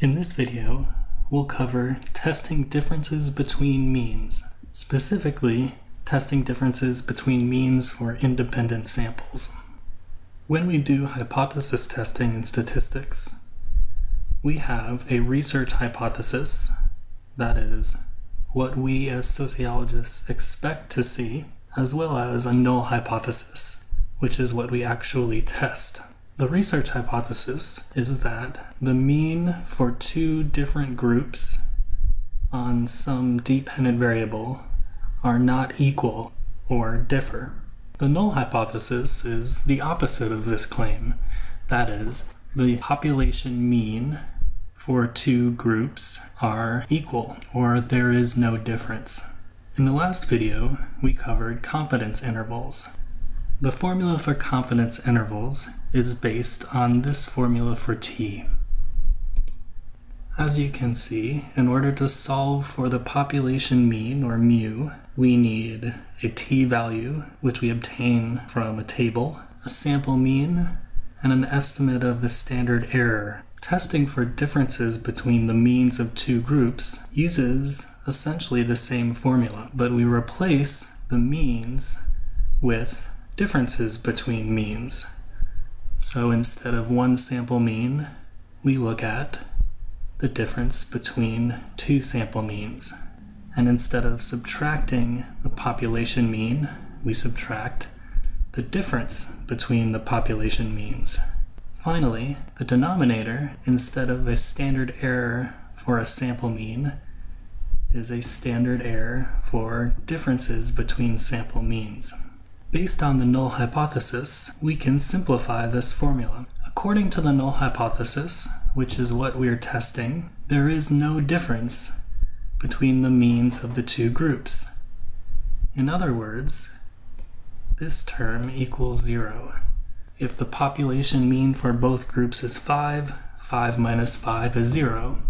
In this video, we'll cover testing differences between means, specifically testing differences between means for independent samples. When we do hypothesis testing in statistics, we have a research hypothesis, that is, what we as sociologists expect to see, as well as a null hypothesis, which is what we actually test. The research hypothesis is that the mean for two different groups on some dependent variable are not equal or differ. The null hypothesis is the opposite of this claim. That is, the population mean for two groups are equal, or there is no difference. In the last video, we covered confidence intervals. The formula for confidence intervals is based on this formula for t. As you can see, in order to solve for the population mean, or mu, we need a t-value, which we obtain from a table, a sample mean, and an estimate of the standard error. Testing for differences between the means of two groups uses essentially the same formula, but we replace the means with differences between means. So instead of one sample mean, we look at the difference between two sample means. And instead of subtracting the population mean, we subtract the difference between the population means. Finally, the denominator, instead of a standard error for a sample mean, is a standard error for differences between sample means. Based on the null hypothesis, we can simplify this formula. According to the null hypothesis, which is what we're testing, there is no difference between the means of the two groups. In other words, this term equals zero. If the population mean for both groups is 5, 5 minus 5 is 0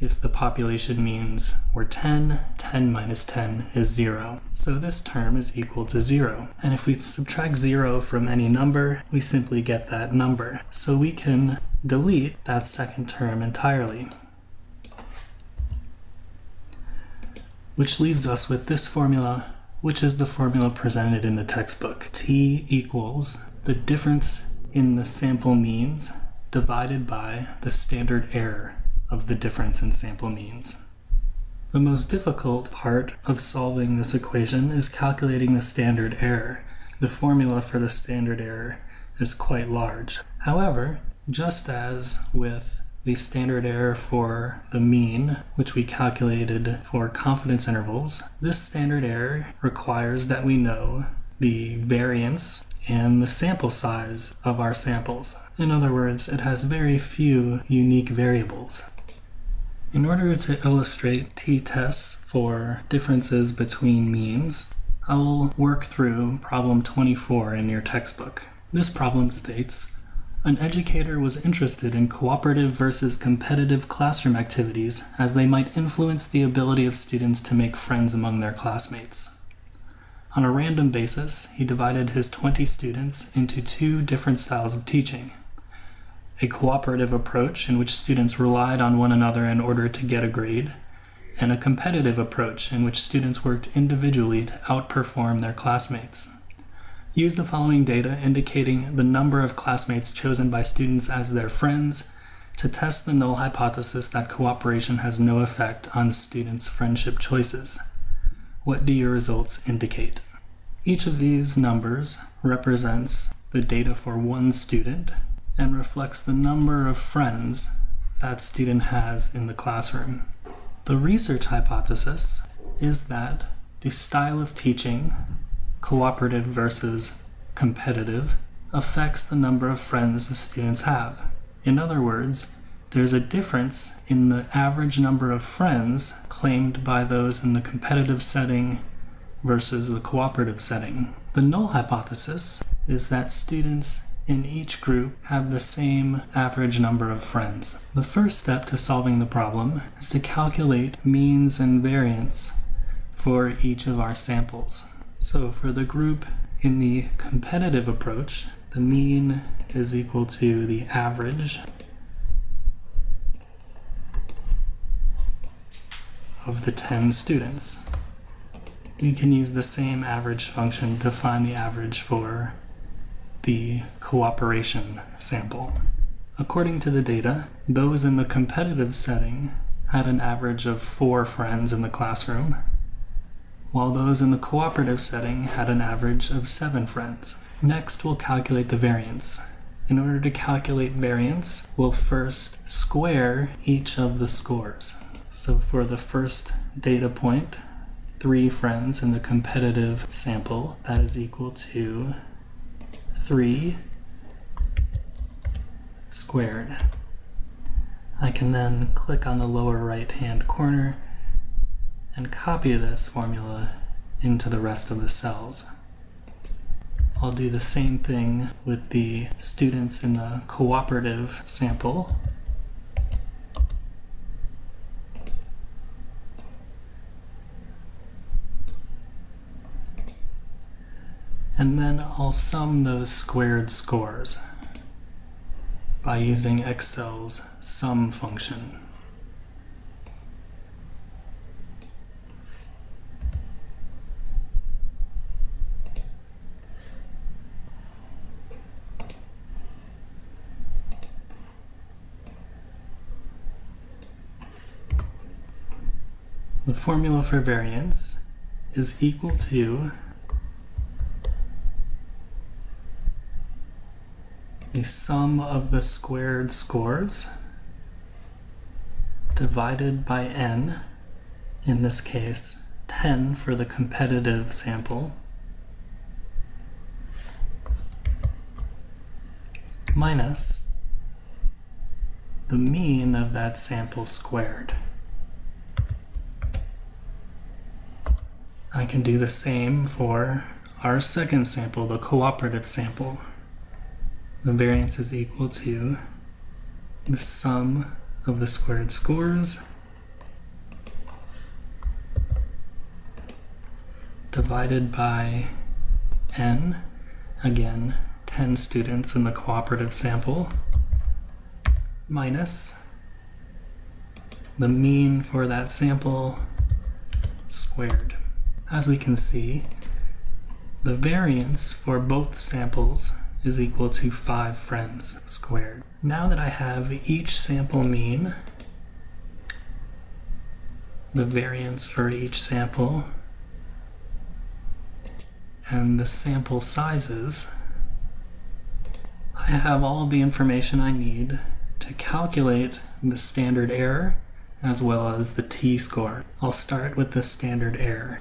if the population means we're 10, 10 minus 10 is 0. So this term is equal to 0. And if we subtract 0 from any number, we simply get that number. So we can delete that second term entirely. Which leaves us with this formula, which is the formula presented in the textbook. T equals the difference in the sample means divided by the standard error of the difference in sample means. The most difficult part of solving this equation is calculating the standard error. The formula for the standard error is quite large. However, just as with the standard error for the mean, which we calculated for confidence intervals, this standard error requires that we know the variance and the sample size of our samples. In other words, it has very few unique variables. In order to illustrate t-tests for differences between means, I will work through problem 24 in your textbook. This problem states, an educator was interested in cooperative versus competitive classroom activities as they might influence the ability of students to make friends among their classmates. On a random basis, he divided his 20 students into two different styles of teaching a cooperative approach in which students relied on one another in order to get a grade, and a competitive approach in which students worked individually to outperform their classmates. Use the following data indicating the number of classmates chosen by students as their friends to test the null hypothesis that cooperation has no effect on students' friendship choices. What do your results indicate? Each of these numbers represents the data for one student and reflects the number of friends that student has in the classroom. The research hypothesis is that the style of teaching, cooperative versus competitive, affects the number of friends the students have. In other words, there's a difference in the average number of friends claimed by those in the competitive setting versus the cooperative setting. The null hypothesis is that students in each group have the same average number of friends. The first step to solving the problem is to calculate means and variance for each of our samples. So for the group in the competitive approach, the mean is equal to the average of the 10 students. We can use the same average function to find the average for the cooperation sample. According to the data, those in the competitive setting had an average of four friends in the classroom, while those in the cooperative setting had an average of seven friends. Next, we'll calculate the variance. In order to calculate variance, we'll first square each of the scores. So for the first data point, three friends in the competitive sample, that is equal to 3 squared. I can then click on the lower right hand corner and copy this formula into the rest of the cells. I'll do the same thing with the students in the cooperative sample. And then I'll sum those squared scores by using Excel's sum function. The formula for variance is equal to the sum of the squared scores divided by n, in this case 10 for the competitive sample, minus the mean of that sample squared. I can do the same for our second sample, the cooperative sample. The variance is equal to the sum of the squared scores divided by n, again 10 students in the cooperative sample, minus the mean for that sample squared. As we can see, the variance for both samples is equal to 5 friends squared. Now that I have each sample mean, the variance for each sample, and the sample sizes, I have all the information I need to calculate the standard error as well as the t-score. I'll start with the standard error.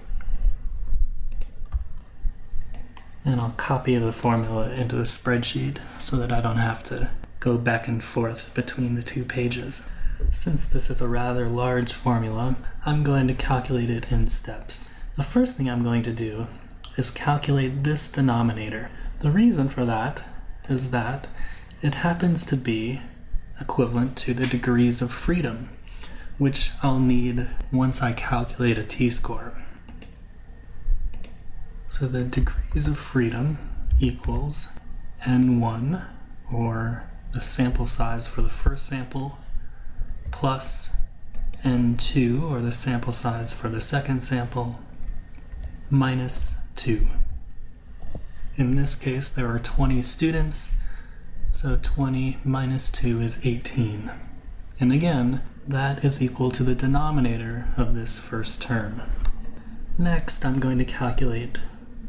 And I'll copy the formula into the spreadsheet so that I don't have to go back and forth between the two pages. Since this is a rather large formula, I'm going to calculate it in steps. The first thing I'm going to do is calculate this denominator. The reason for that is that it happens to be equivalent to the degrees of freedom, which I'll need once I calculate a t-score. So the degrees of freedom equals n1, or the sample size for the first sample, plus n2, or the sample size for the second sample, minus 2. In this case, there are 20 students, so 20 minus 2 is 18. And again, that is equal to the denominator of this first term. Next, I'm going to calculate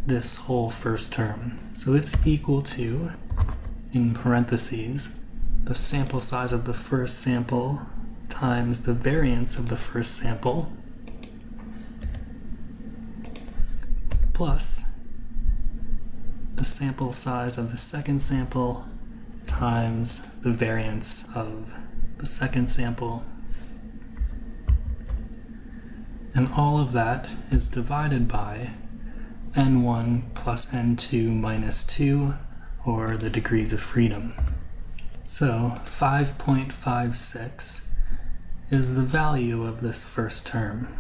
this whole first term. So it's equal to, in parentheses, the sample size of the first sample times the variance of the first sample plus the sample size of the second sample times the variance of the second sample. And all of that is divided by n1 plus n2 minus 2, or the degrees of freedom. So 5.56 is the value of this first term.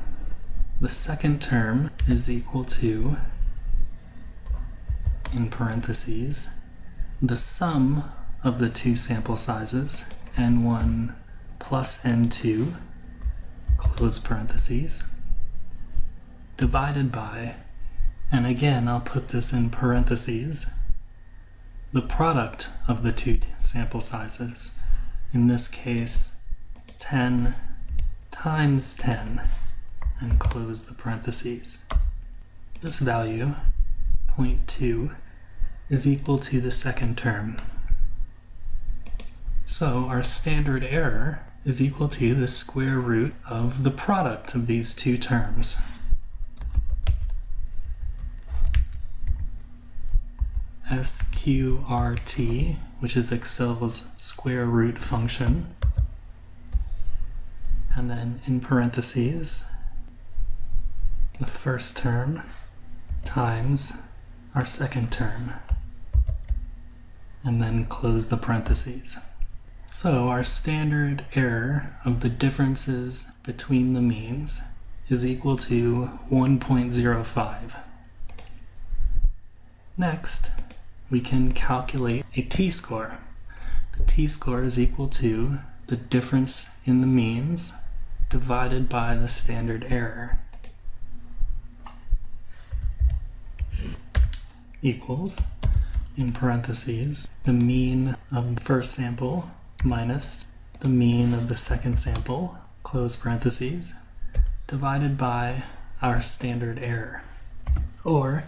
The second term is equal to, in parentheses, the sum of the two sample sizes, n1 plus n2, close parentheses, divided by, and again I'll put this in parentheses, the product of the two sample sizes, in this case 10 times 10, and close the parentheses. This value, 0.2, is equal to the second term. So our standard error is equal to the square root of the product of these two terms. SQRT, which is Excel's square root function, and then in parentheses, the first term times our second term, and then close the parentheses. So our standard error of the differences between the means is equal to 1.05. Next, we can calculate a t-score. The t-score is equal to the difference in the means divided by the standard error equals, in parentheses, the mean of the first sample minus the mean of the second sample, close parentheses, divided by our standard error, or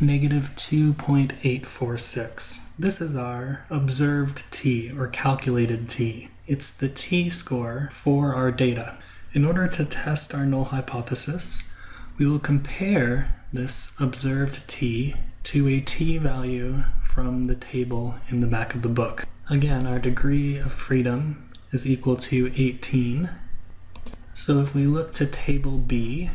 negative 2.846. This is our observed t, or calculated t. It's the t-score for our data. In order to test our null hypothesis, we will compare this observed t to a t-value from the table in the back of the book. Again, our degree of freedom is equal to 18. So if we look to table B,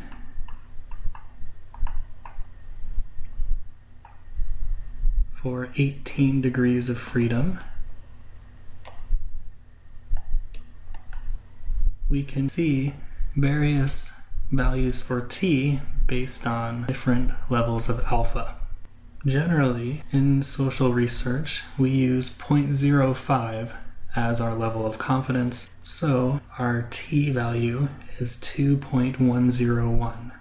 for 18 degrees of freedom, we can see various values for t based on different levels of alpha. Generally, in social research, we use 0.05 as our level of confidence, so our t value is 2.101.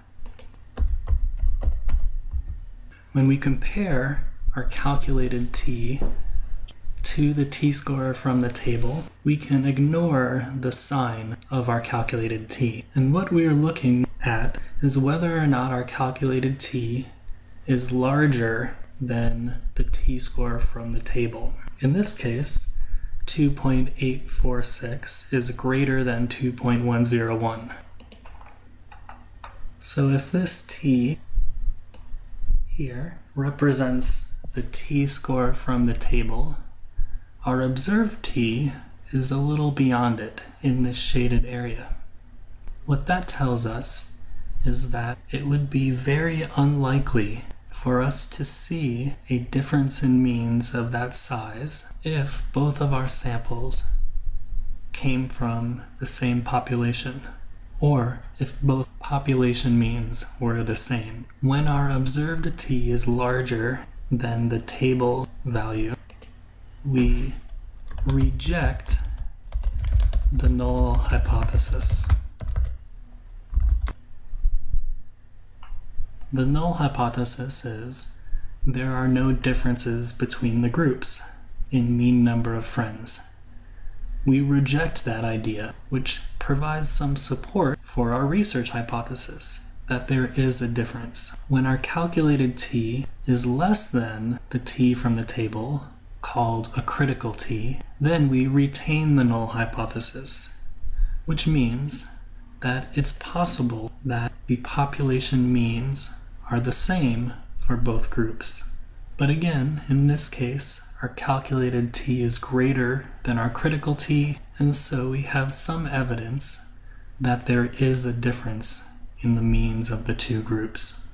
When we compare our calculated t to the t-score from the table, we can ignore the sign of our calculated t. And what we are looking at is whether or not our calculated t is larger than the t-score from the table. In this case, 2.846 is greater than 2.101. So if this t here represents the t-score from the table, our observed t is a little beyond it in this shaded area. What that tells us is that it would be very unlikely for us to see a difference in means of that size if both of our samples came from the same population, or if both population means were the same. When our observed t is larger than the table value, we reject the null hypothesis. The null hypothesis is there are no differences between the groups in mean number of friends. We reject that idea, which provides some support for our research hypothesis that there is a difference. When our calculated t is less than the t from the table, called a critical t, then we retain the null hypothesis, which means that it's possible that the population means are the same for both groups. But again, in this case, our calculated t is greater than our critical t, and so we have some evidence that there is a difference in the means of the two groups.